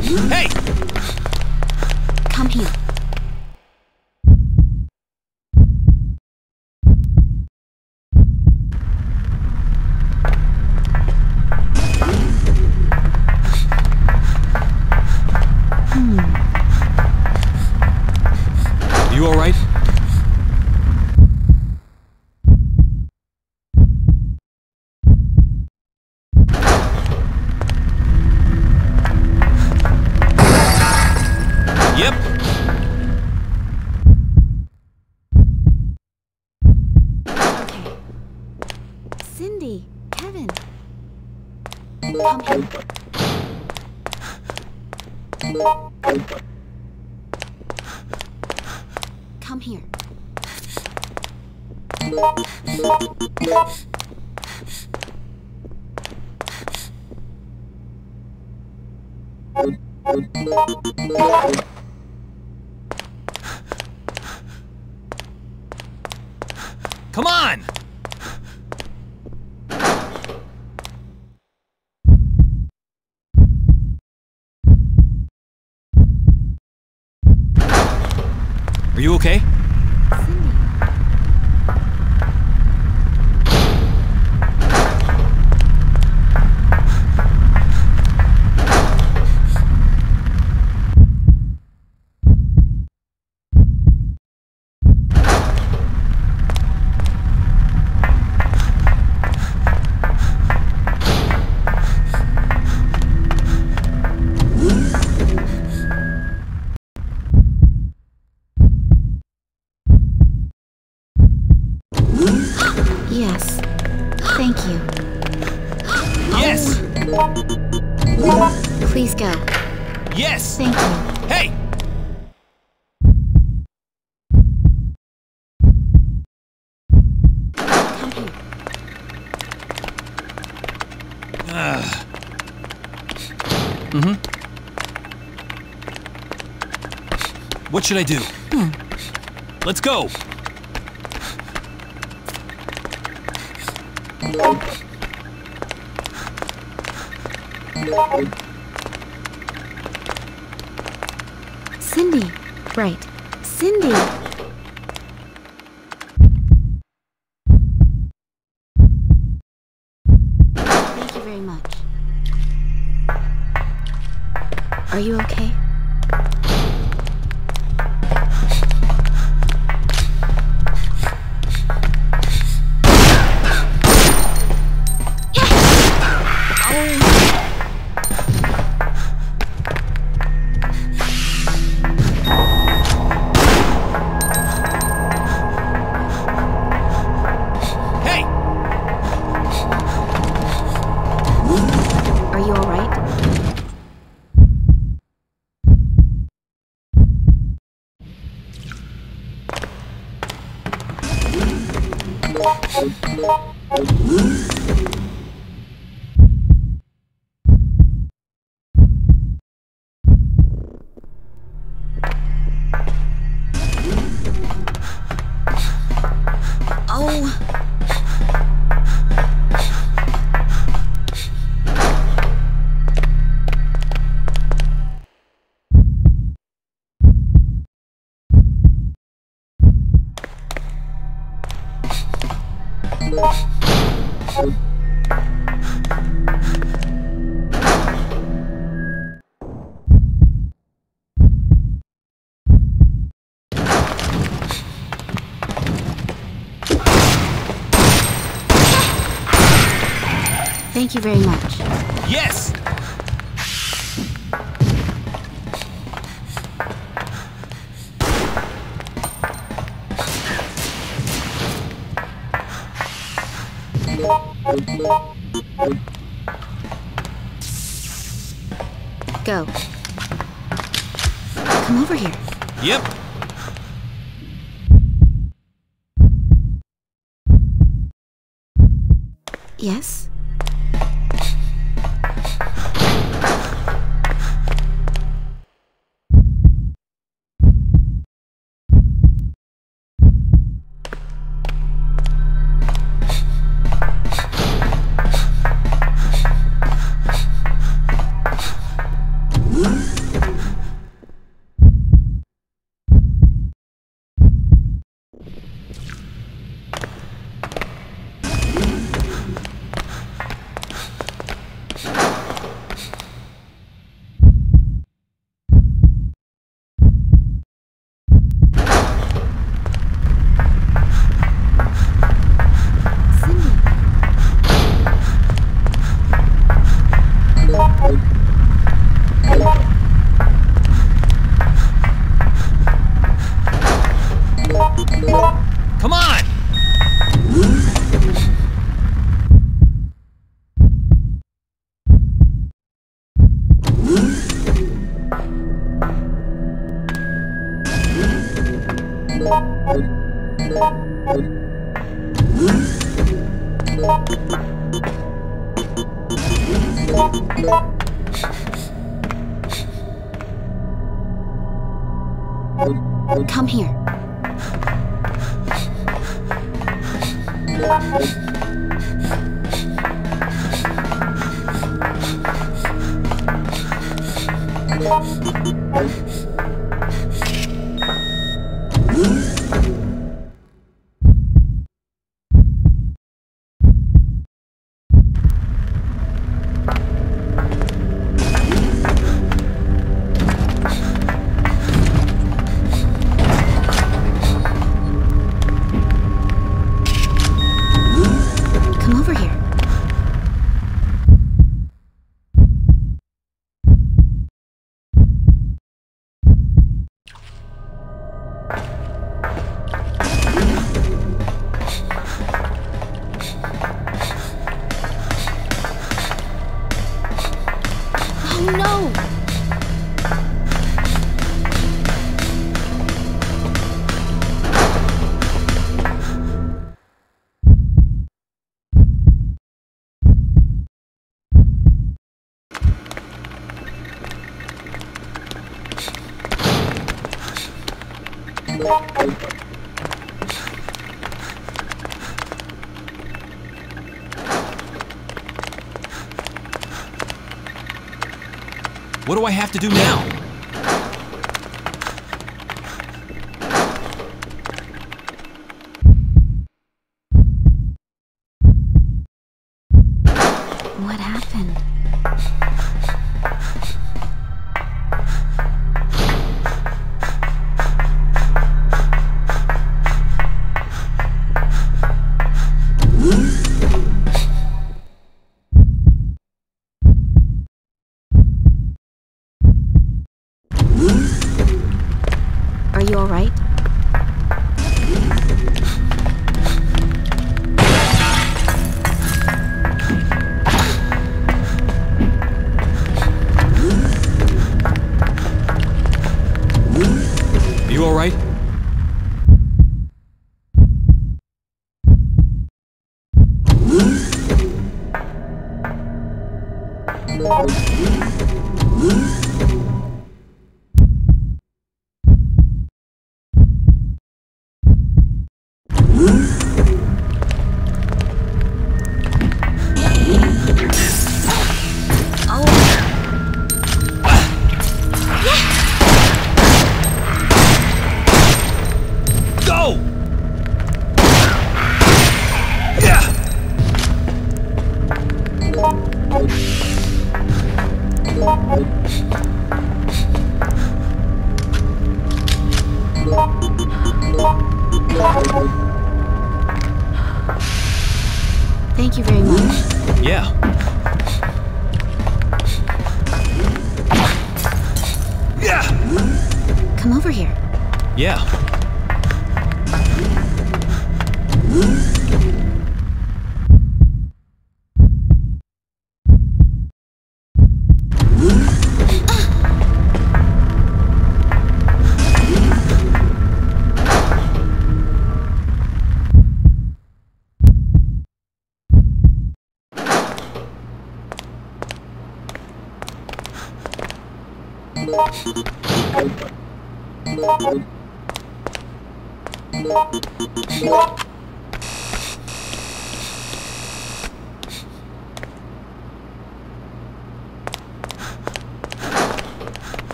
Hey, come here. Come on! Should I do? Hmm. Let's go! Cindy. Right. Cindy. Thank you very much. Yes! Go. Come over here. Yep. Yes? What do I have to do now?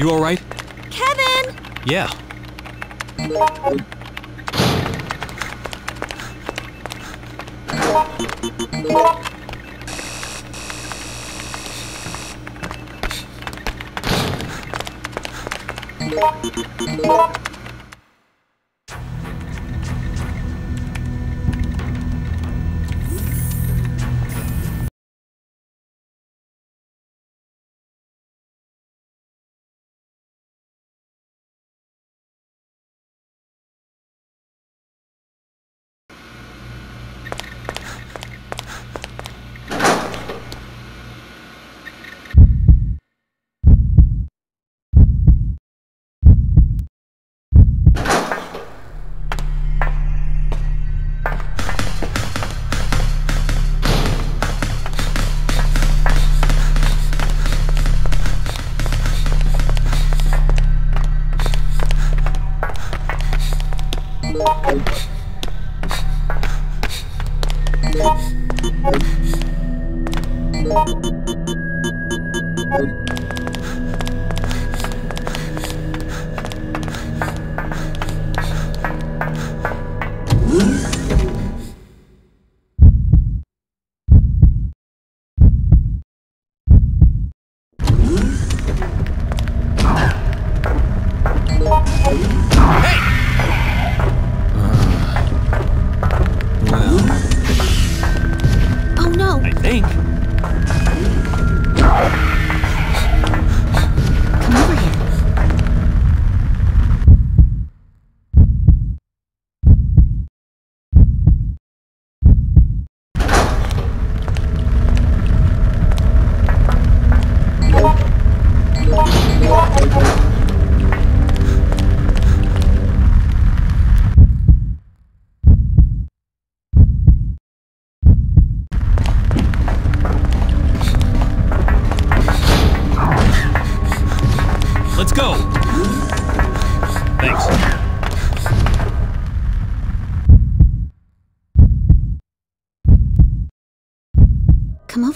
You alright? Kevin! Yeah.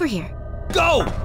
Over here. Go!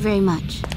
very much.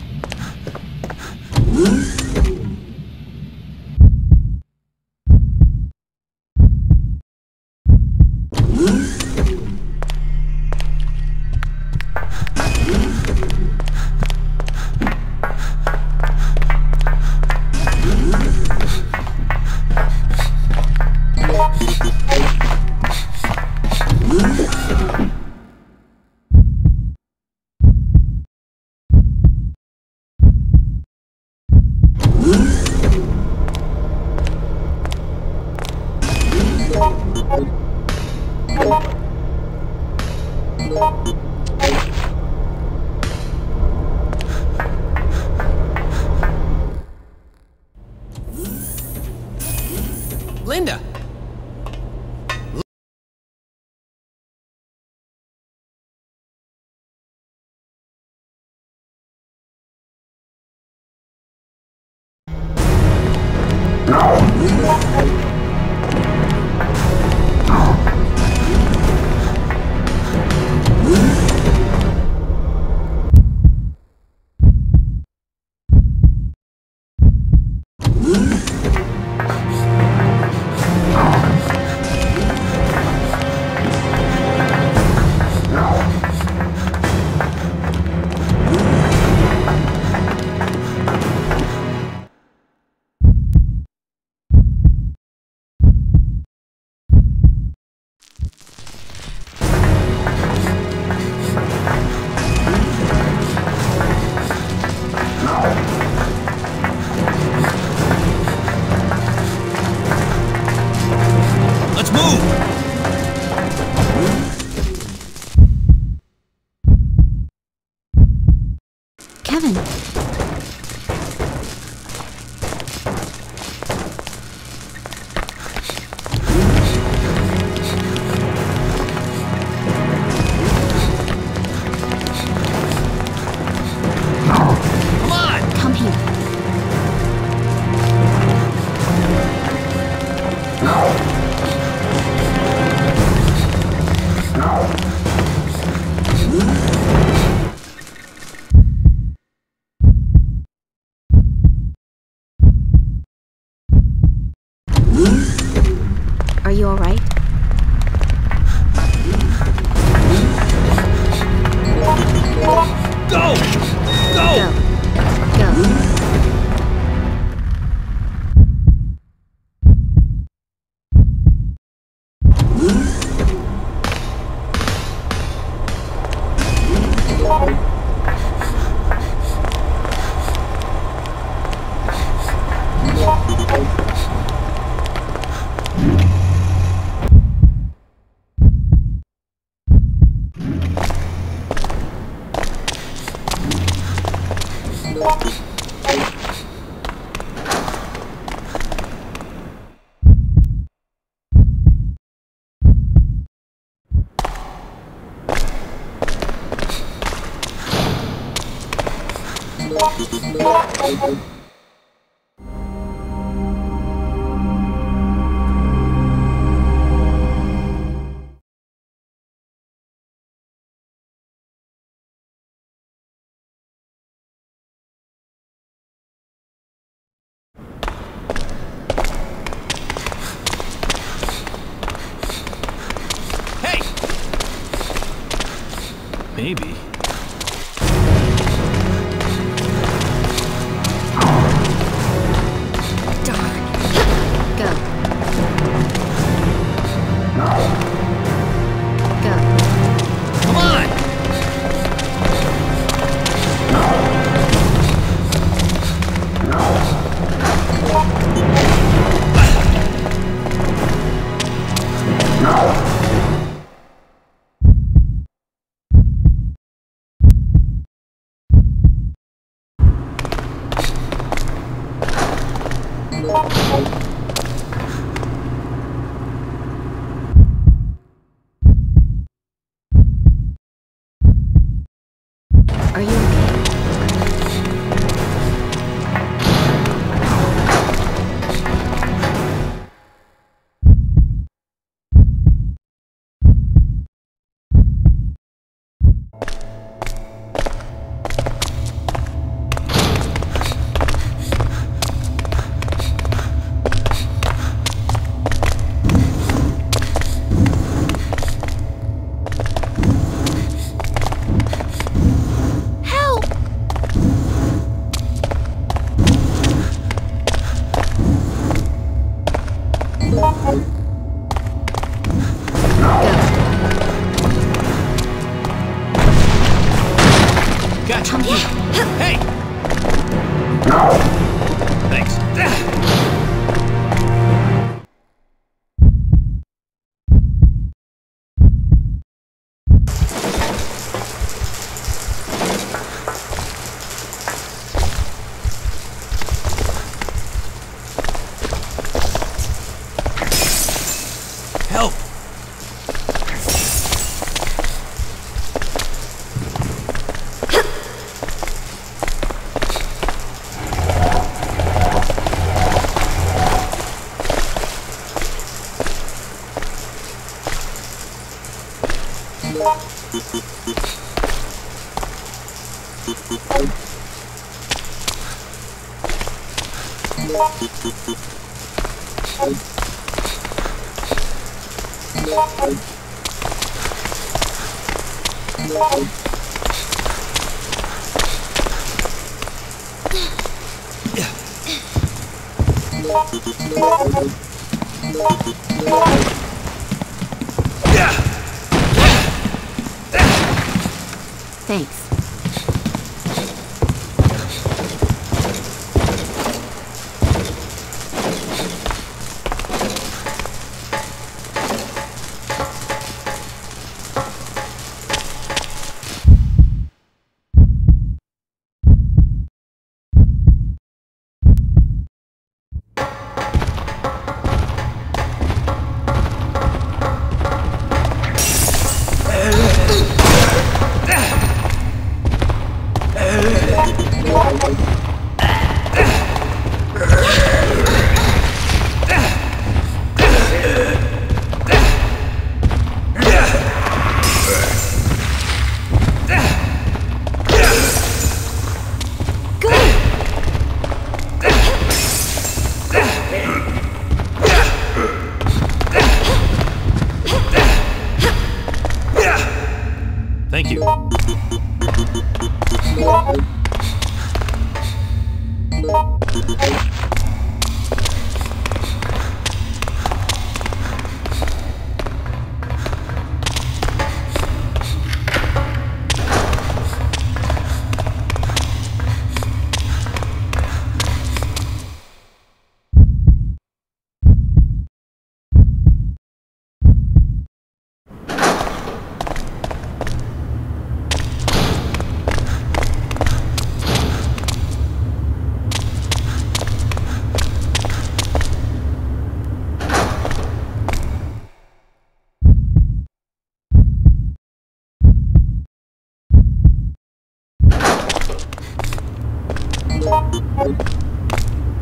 Thanks.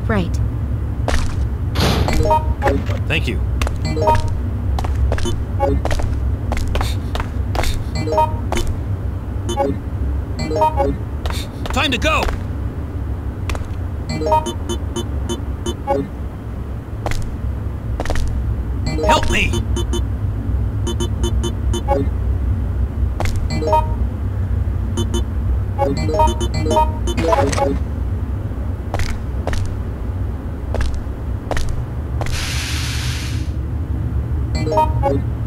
Right. Thank you. Time to go! Help me! Come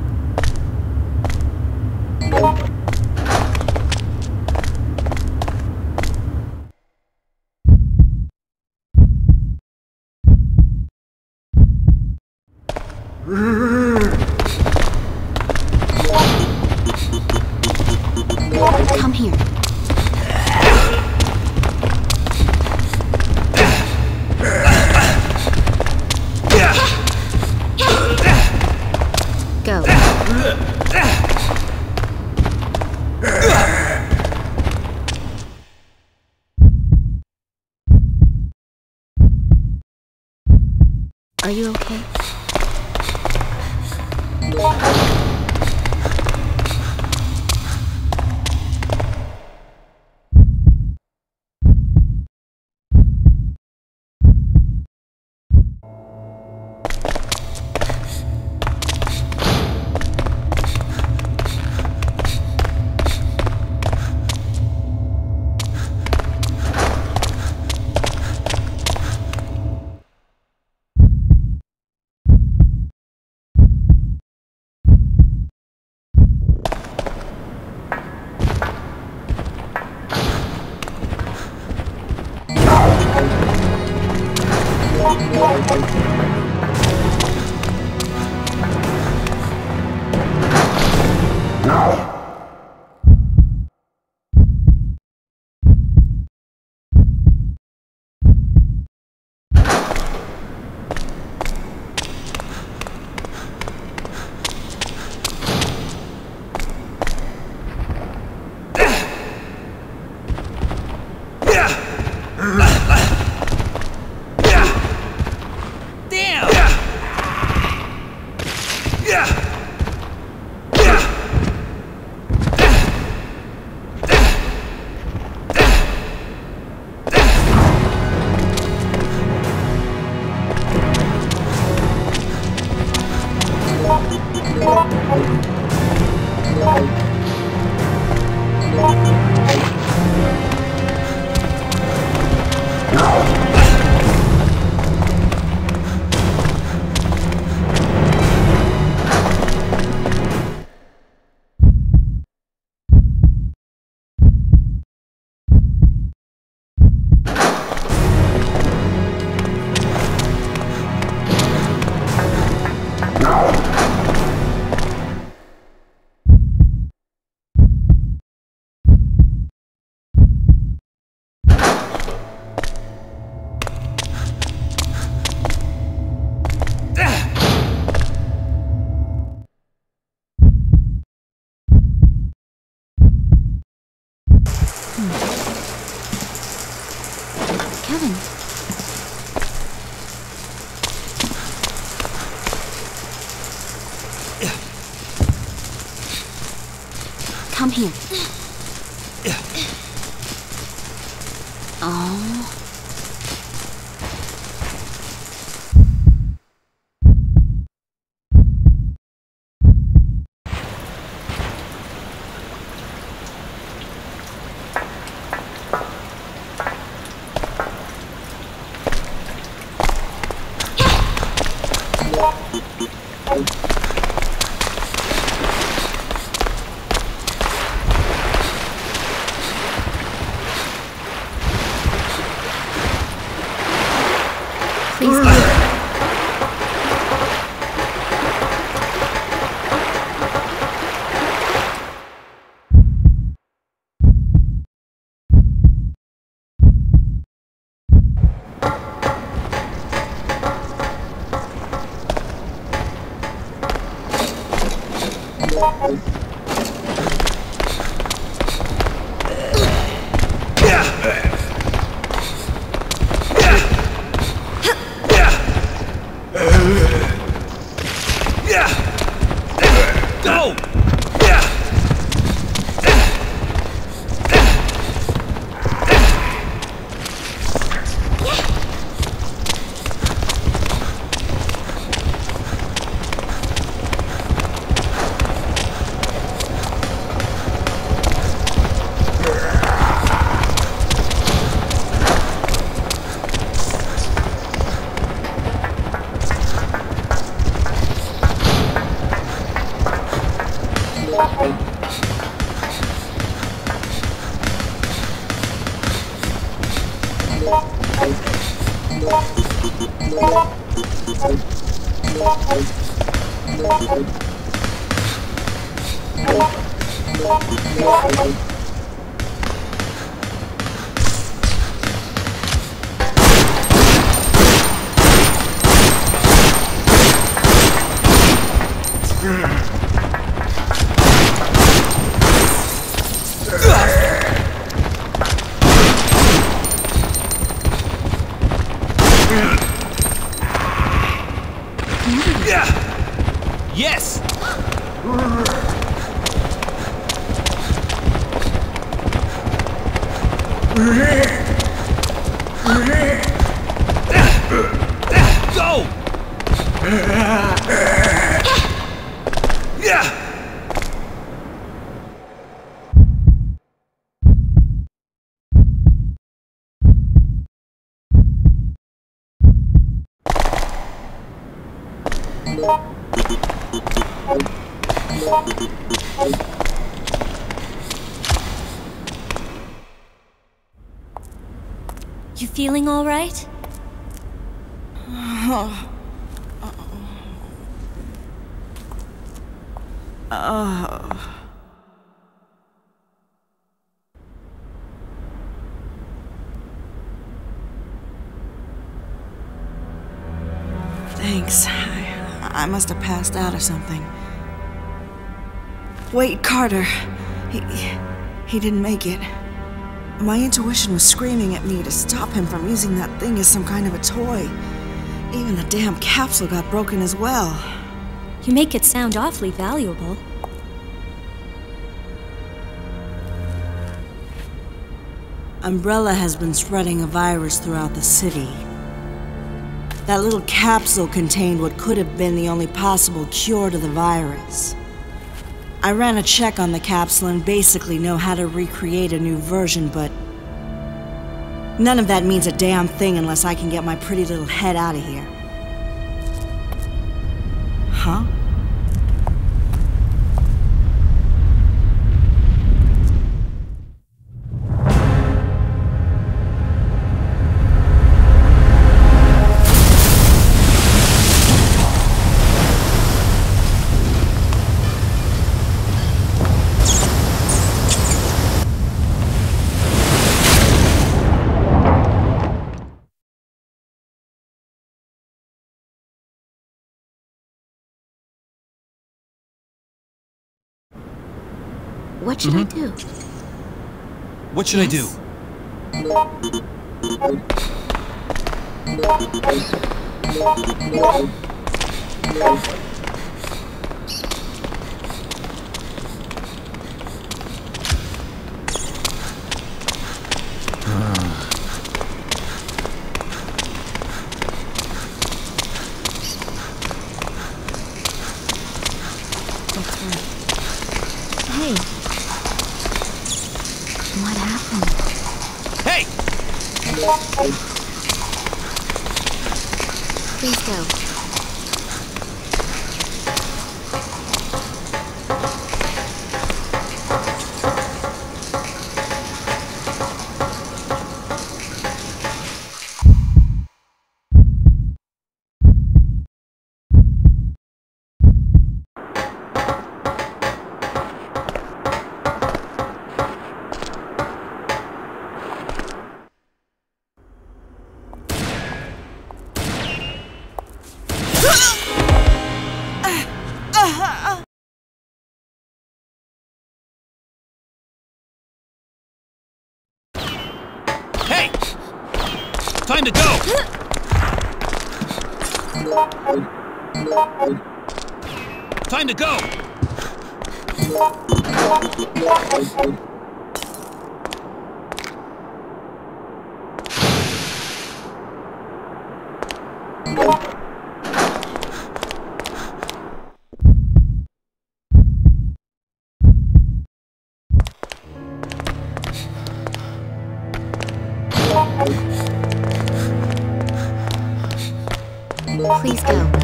here. Feeling all right? Thanks. I, I must have passed out or something. Wait, Carter. He, he didn't make it. My intuition was screaming at me to stop him from using that thing as some kind of a toy. Even the damn capsule got broken as well. You make it sound awfully valuable. Umbrella has been spreading a virus throughout the city. That little capsule contained what could have been the only possible cure to the virus. I ran a check on the capsule and basically know how to recreate a new version, but none of that means a damn thing unless I can get my pretty little head out of here. What should I mm-hmm. do? What should I do? Please go.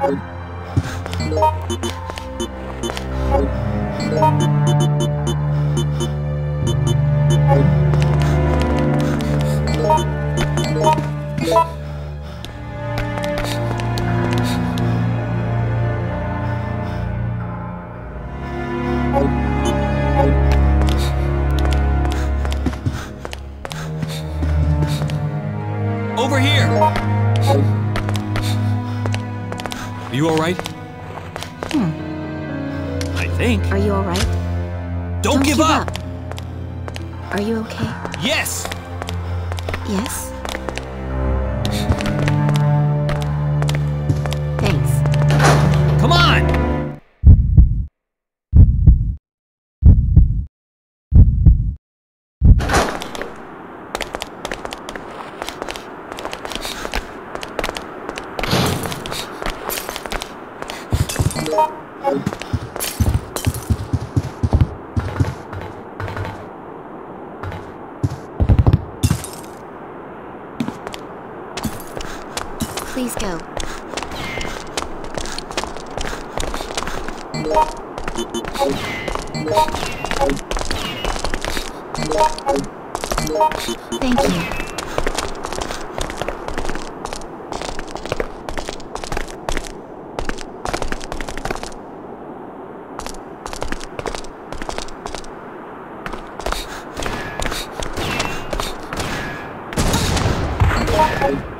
Thank you. Are you okay? Yes! Thank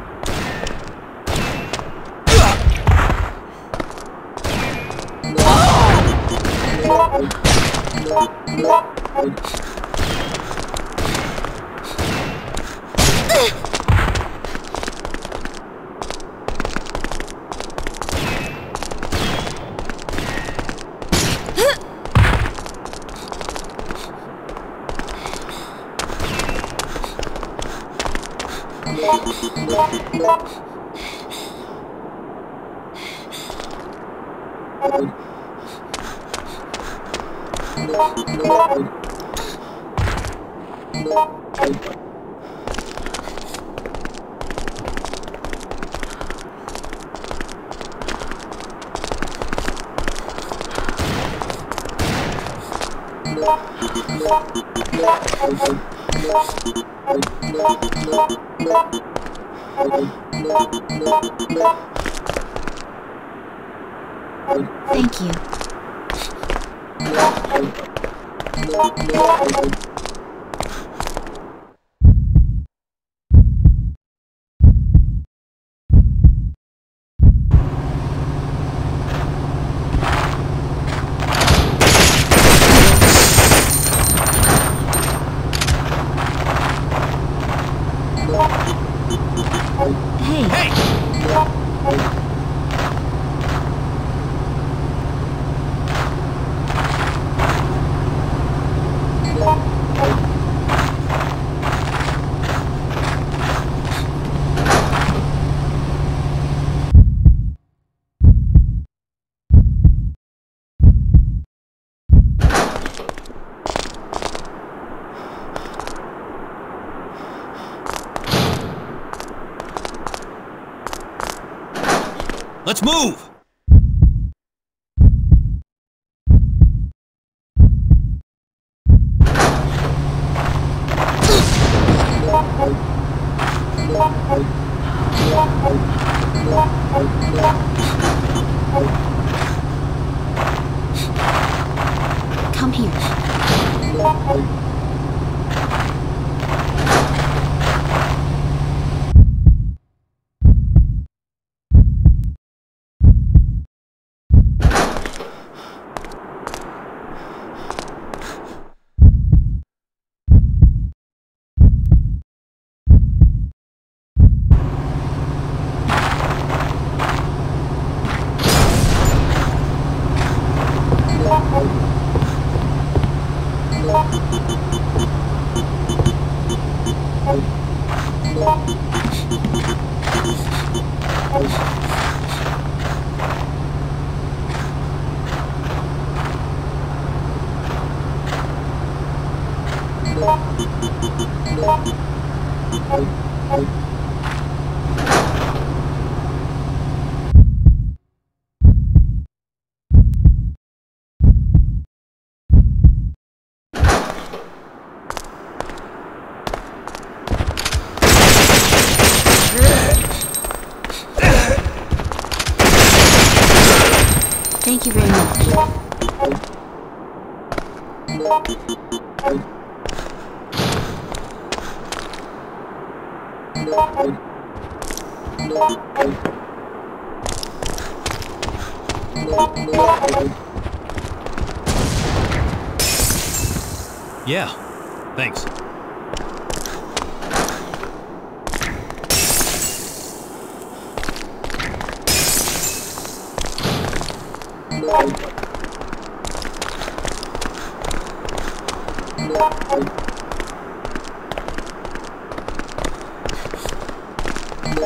Let's move!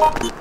Let's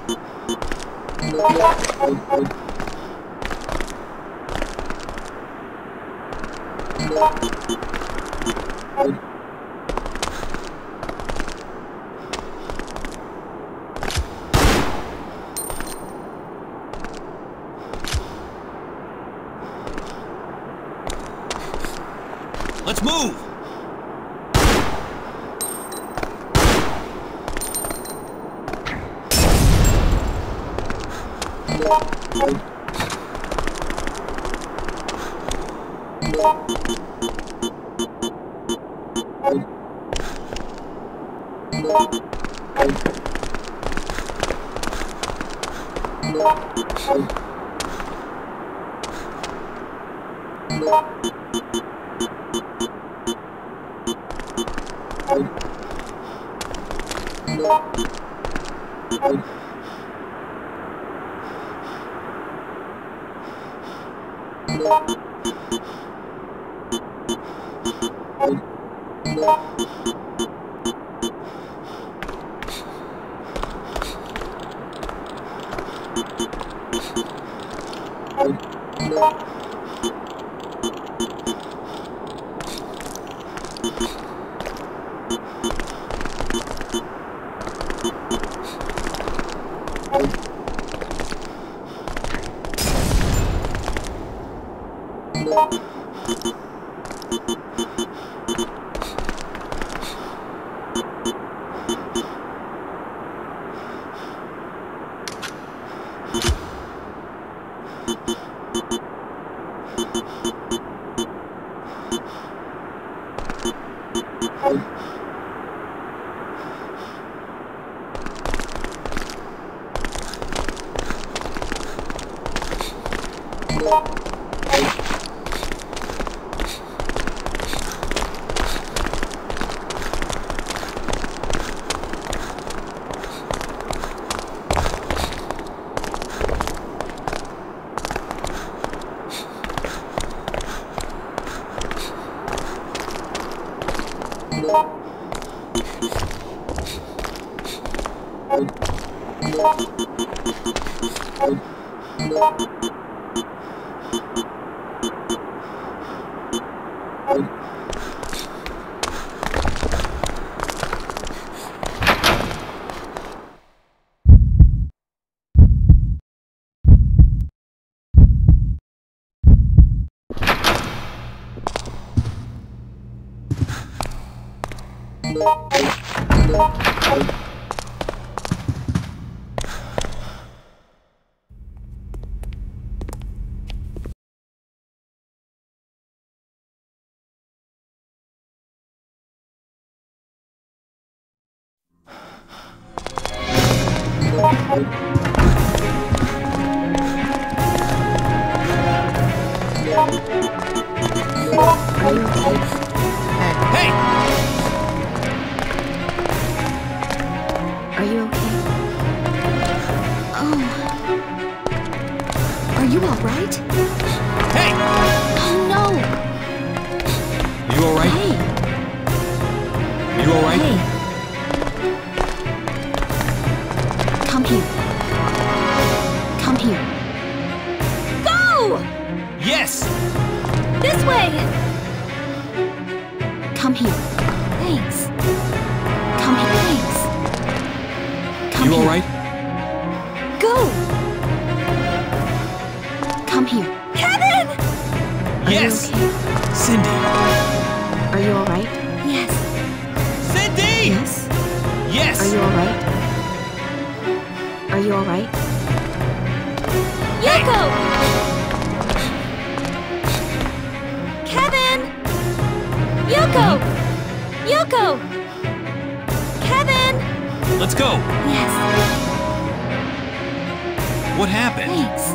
Thank you. Cindy. Are you all right? Yes. Cindy! Yes? Yes! Are you all right? Are you all right? Yoko! Kevin! Yoko! Yoko! Kevin! Let's go! Yes. What happened? Thanks.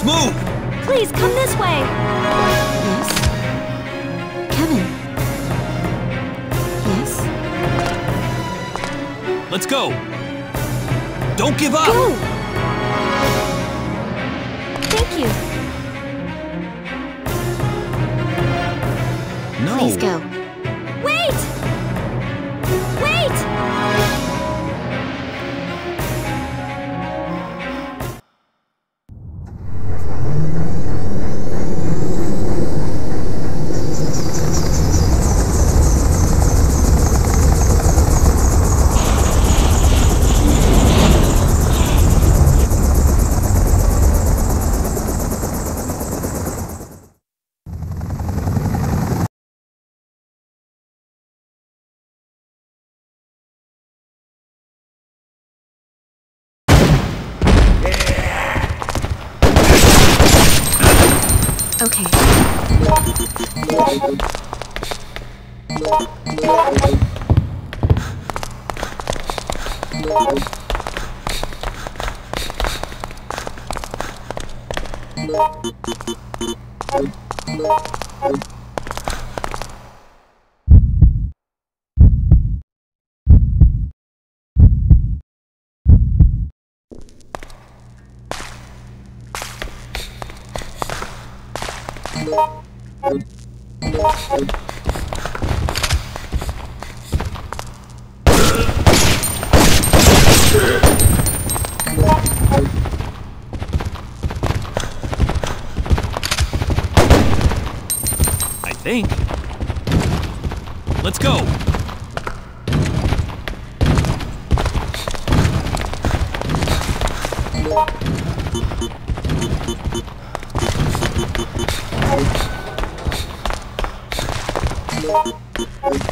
Let's move! Please, come this way! Yes? Kevin? Yes? Let's go! Don't give up! Go! Thank you. No. Please go. Thank you.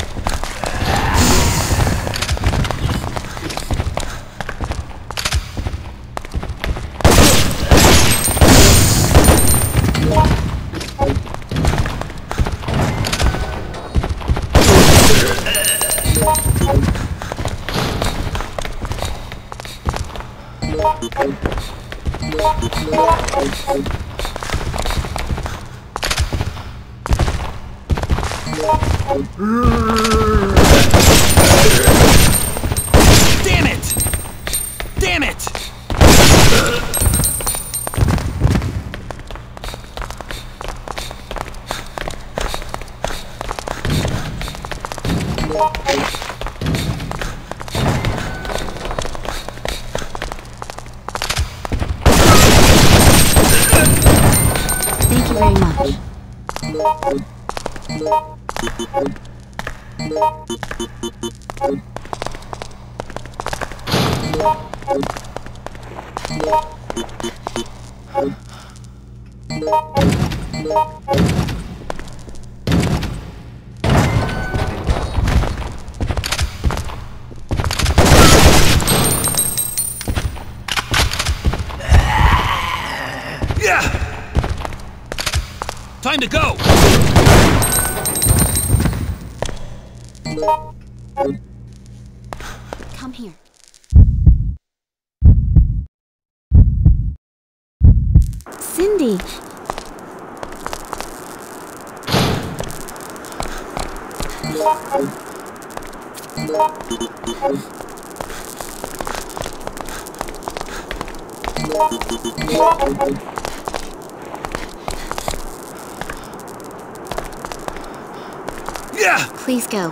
Go.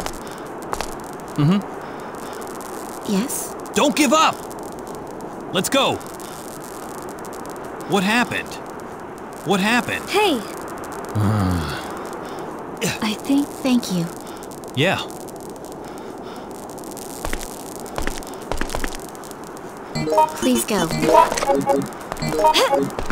Mm-hmm. Yes? Don't give up! Let's go! What happened? What happened? Hey! I think thank you. Yeah. Please go.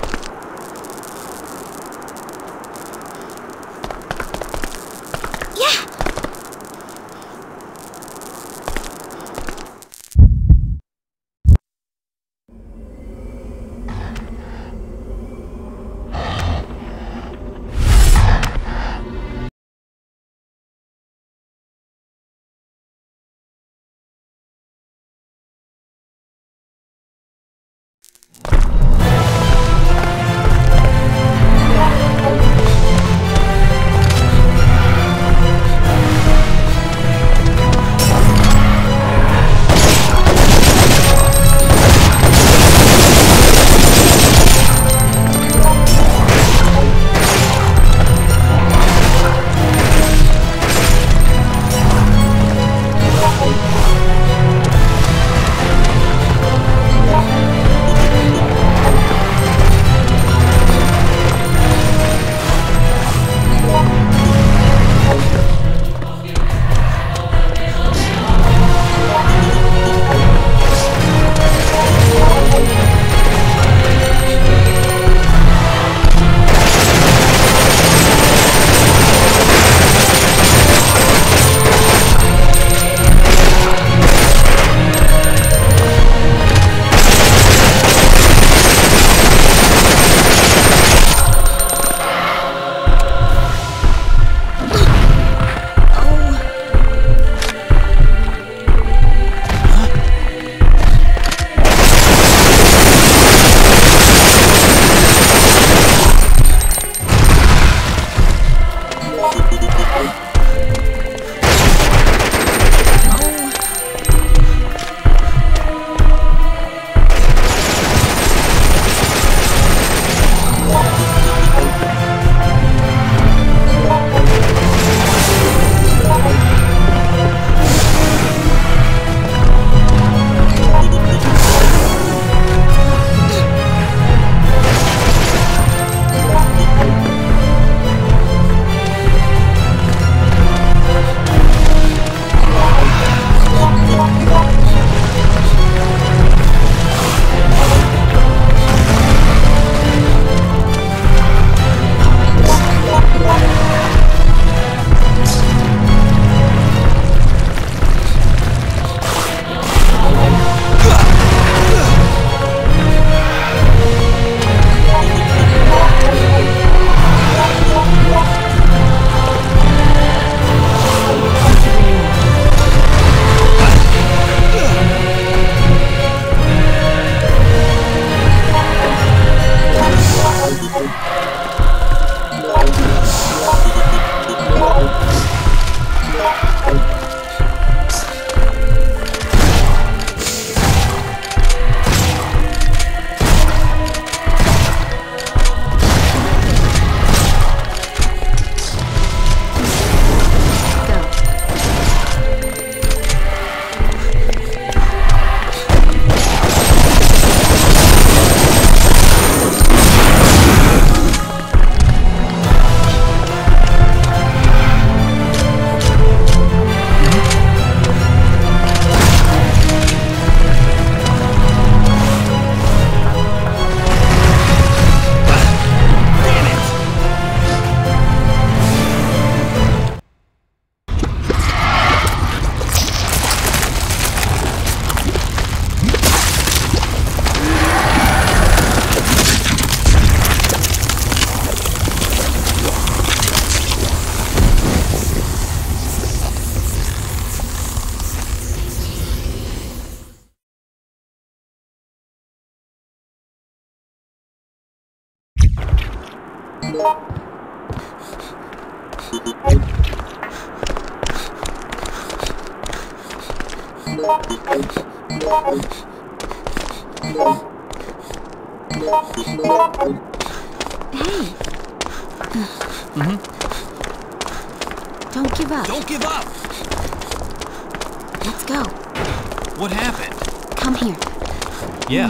Yeah.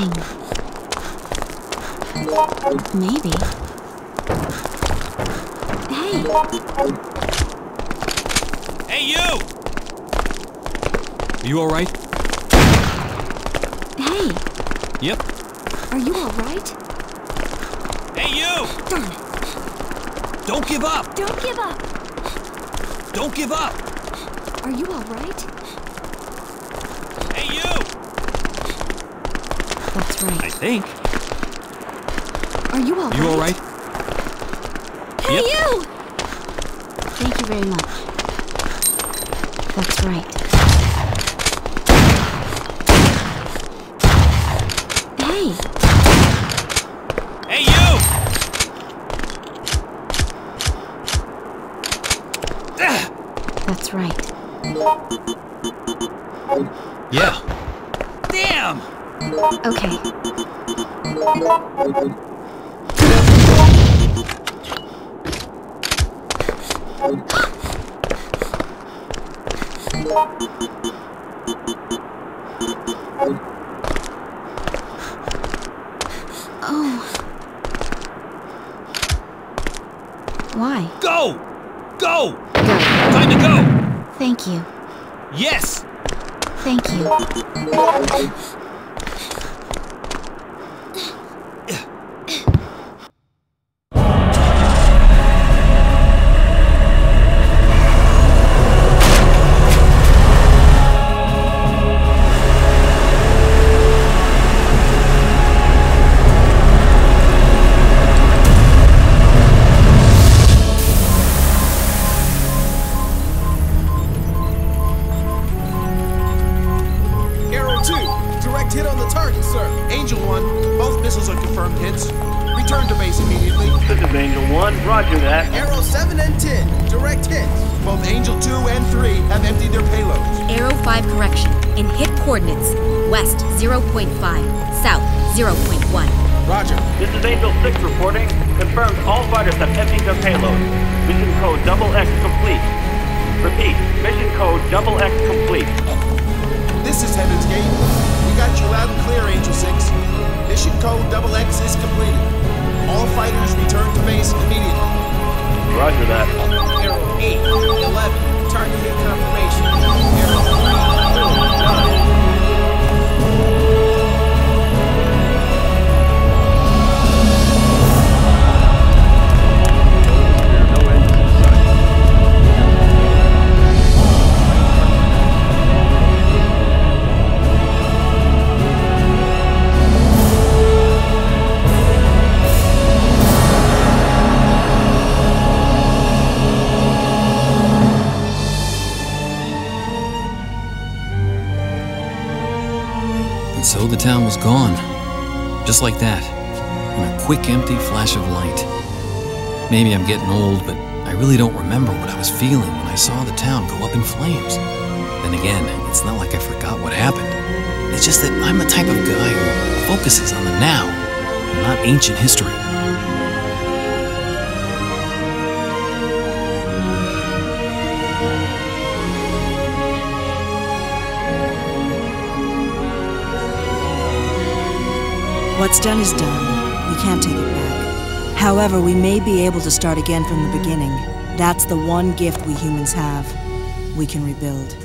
Maybe. Hey! Hey, you! Are you alright? Hey! Yep. Are you alright? Hey, you! Darn it! Don't give up! Don't give up! Don't give up! Are you alright? Hey, you! That's I think. Are you alright? You alright? Hey, Yep. you! Thank you very much. That's right. Hey! Hey, you! That's right. Yeah. Okay. Oh. Why? Go! Go! Go. Time to go! Thank you. Yes! Thank you. Maybe I'm getting old, but I really don't remember what I was feeling when I saw the town go up in flames. Then again, it's not like I forgot what happened. It's just that I'm the type of guy who focuses on the now, not ancient history. What's done is done. We can't take it back. However, we may be able to start again from the beginning. That's the one gift we humans have. We can rebuild.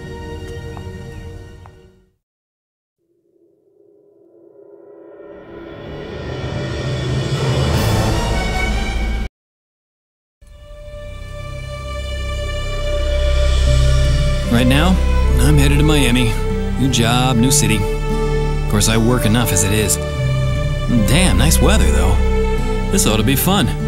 Right now, I'm headed to Miami. New job, new city. Of course, I work enough as it is. Damn, nice weather, though. This ought to be fun.